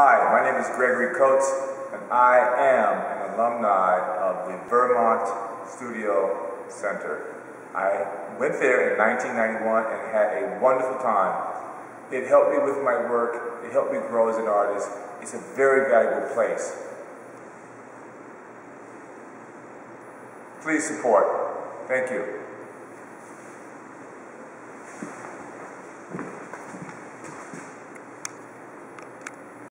Hi, my name is Gregory Coates, and I am an alumni of the Vermont Studio Center. I went there in 1991 and had a wonderful time. It helped me with my work, it helped me grow as an artist. It's a very valuable place. Please support. Thank you.